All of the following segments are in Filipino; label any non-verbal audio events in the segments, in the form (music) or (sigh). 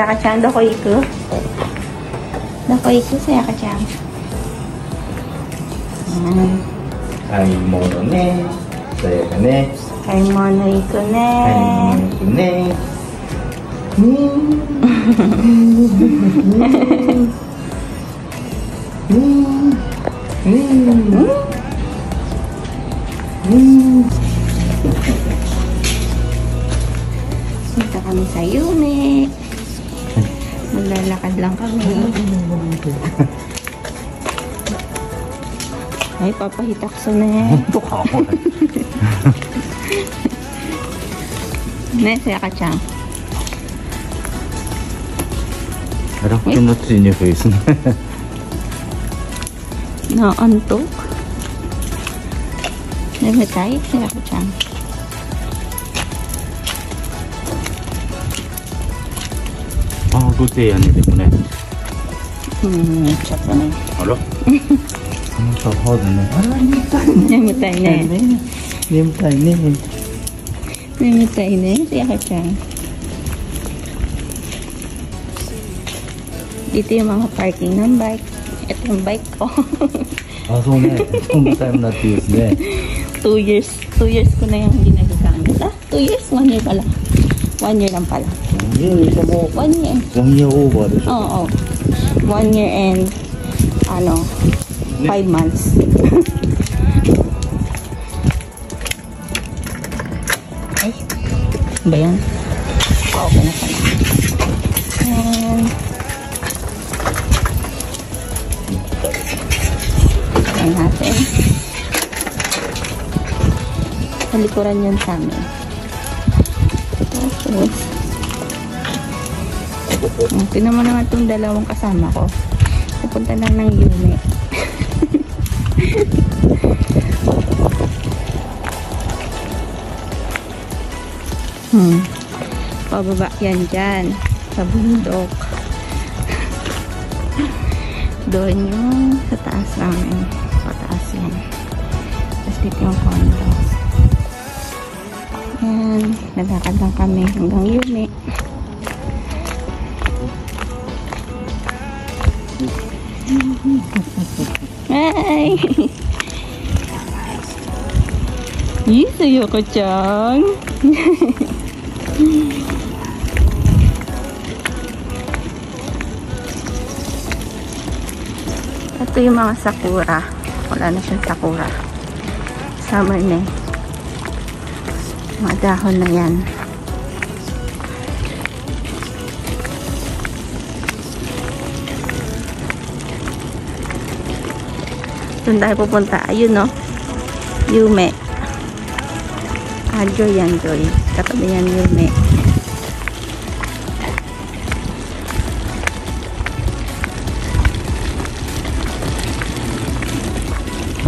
さやかちゃんどこ行くどこ行くさやかちゃんうん買い物ねさやかね買い物行く買い物ね行くねPunta kami sa Yume. naglalakad lang kami. (laughs) Ay, papahitakso na yan. Ito ka ako. Nese, akachang. Harap ko na ito yung face na. Naantok. Namatay, akachang. kacang. ああごてやねでもね Hmm, chat na. あらあなたハードねあら眠たい Namatay na. ね眠たいね Namatay na, saya kacang. Dito yung mga parking ng bike. Ito yung bike ko. あそうねそんなタイムになっていいですね two years. Two years ko na yung ginagamit. Ah, two years? One year pala. One year lang pala. One year, mo. One year. One over. Oo, oh, oh. One year and, ano, five months. (laughs) Ay, ba yan? Oh, okay na pala. And, natin. Sa yun sa amin. Hmm, Tingnan mo naman itong dalawang kasama ko. Pupunta lang ng Yume. (laughs) hmm. Pababa yan dyan. Sa bundok. (laughs) Doon yung sa taas namin. Pataas yan. Tapos dito yung condo. Yan. Nagakad lang kami hanggang Yume. (laughs) Hi! Isa yoko chan. Ito yung mga sakura. Wala na siyang sakura. Summer na eh. Mga dahon na yan. Doon tayo pupunta. Ayun no. Yume. Ah, Joy yan, Joy. Katabi yan, Yume.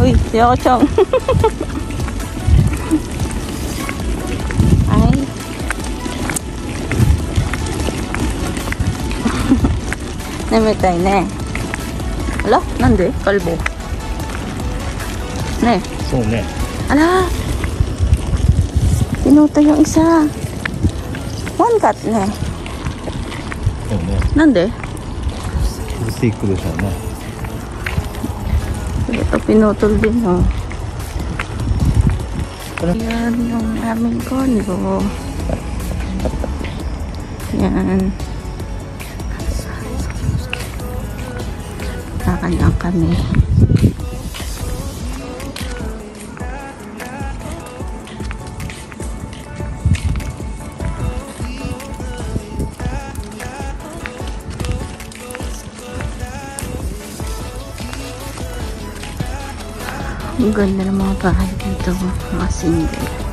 Uy, si ako chong. (laughs) Namitay na eh. Ala, nande? Kalbo. Ne. そうね Ala! Pinuto yung isa. One cut ne. そうね Nande? スティックでしょうね Ito pinutol din, oh. Yan yung aming kondo. Yan. Kakandang kami. Ang ganda ng mga bahay dito, mga single.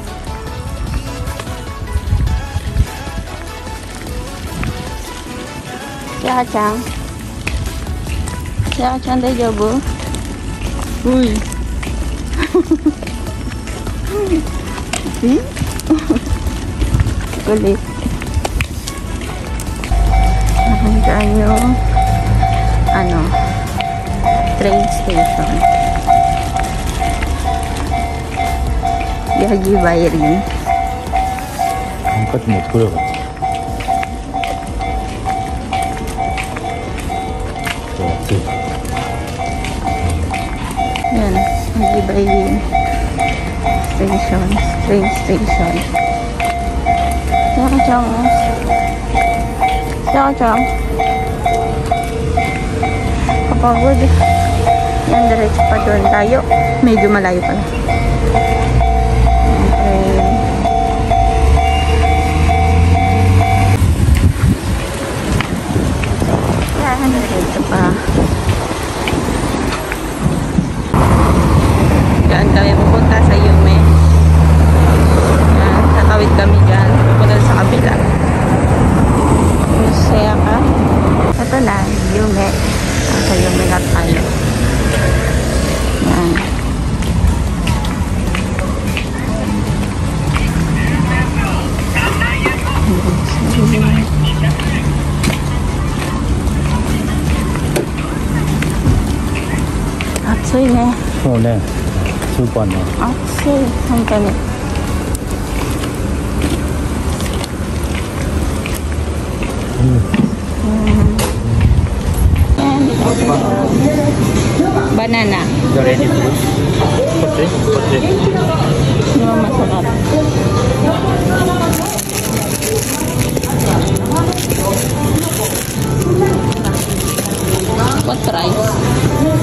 Ya, चंदे जब हुई kulit naman tayo ano? Train station. Yagi Bayri angkat mo, kulo? Train station. Train station. Saka Chong. Saka Chong. Kapagod. Yan, diretso pa doon tayo. Medyo malayo pala. Atsuy ne. そうねスーパーね Atsuy. 本当に。Yan, dito tayo. Banana. どれにするこっちこっち Di ba masarap? What price?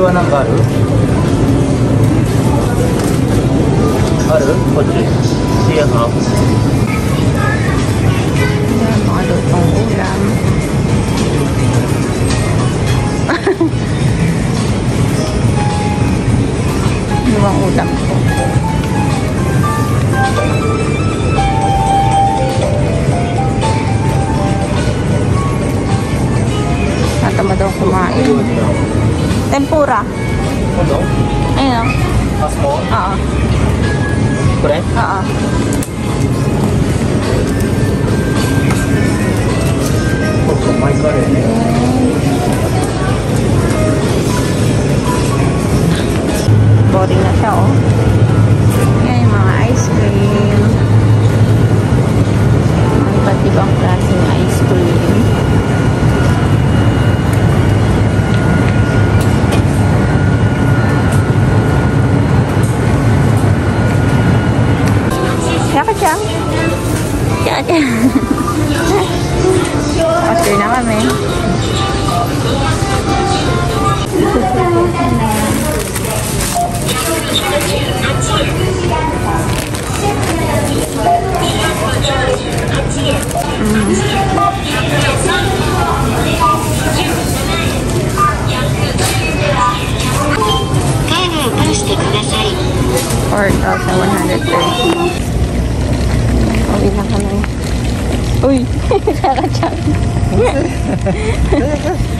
は何かあるあるこっちシアハ Yan, mga lutong ulam. Ano ang ulam ko? Natama daw kumain. Tempura. 今度 Ayun o. あそこ Oo. こ Tempura. Ano? Ayun. Mas mo? Oo. Pre? Oo. Oh my God. Eh. Boring na siya, oh. Yan ice cream. May iba't ibang klaseng ice cream.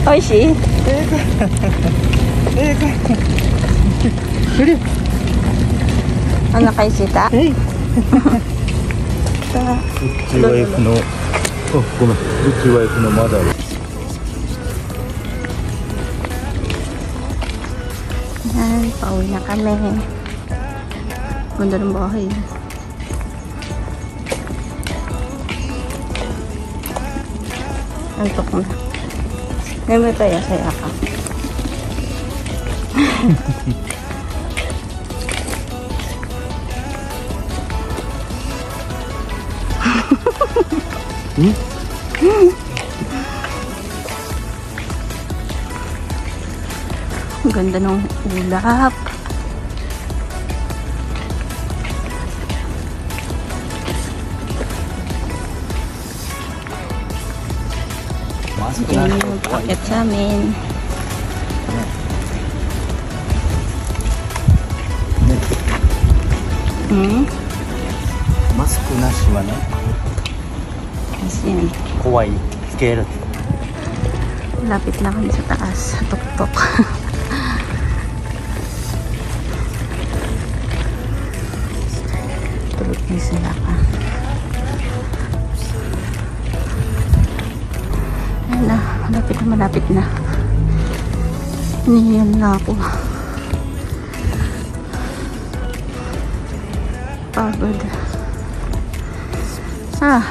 Oishi. Ano kay sita? うちワイフのあごめんうちワイフのまだ Yan, pauwi na kami. Ganda ng bahay. Antok na. Ngayon tayo, saya ka. (laughs) Ang ganda ng ulap. Masok Yan yung packet sa amin. Hmm? マスクなしはね Kasi yan. 怖いつける Lapit na kami sa taas. Sa tuktok. (laughs) Tulog na sila ka. Malapit na malapit na. Hinihiyan na ako. Pagod. Ah.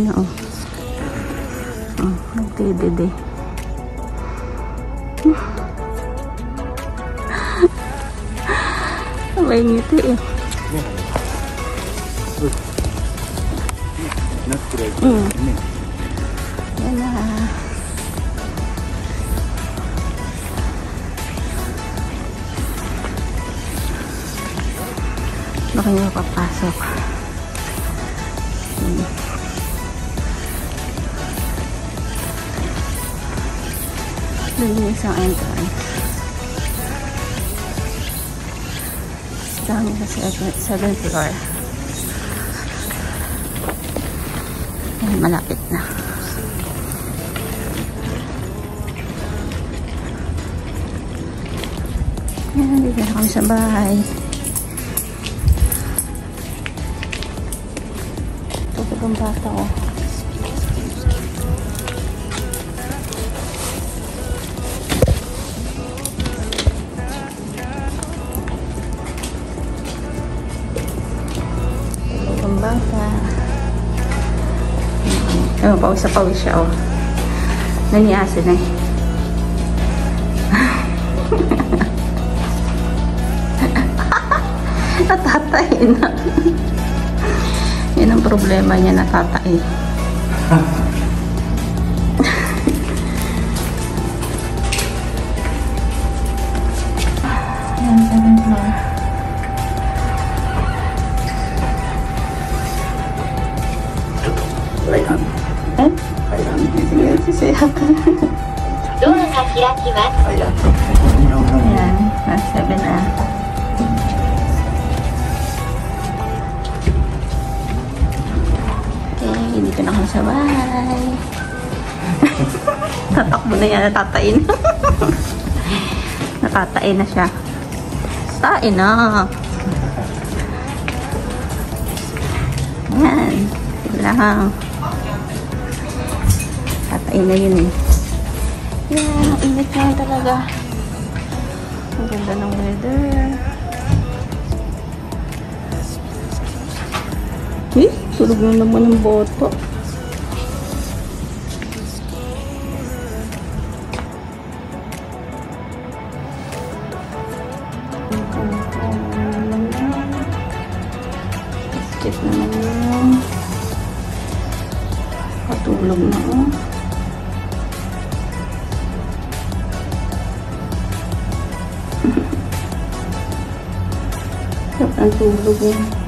Ano oh. Oh, nagdidede. May ngiti eh. Not great. Mm. Yan na. Baka nyo papasok. Hmm. Doon yung isang entrance. Down sa 7th floor. Malapit na. Ayan, dito na kami sa bahay. Tutog ang bata ko. Tutog Ayun, pawis sa pawis siya, oh. Naniasa na eh. (laughs) natatay na. Yan ang problema niya, natatay. (laughs) ドアが開きます。 Ayan, nasa seven na. Okay, dito na kami sa bahay. Tatakbo na yan, natatain. natatain na siya. Tain na. Ayan, sige lang. Tatain na yun eh. Yan, ang init naman talaga. Ang ganda ng weather. Eh, tulog na naman ng boto. Na naman. Patulog na oh. Sarap ang tulog eh.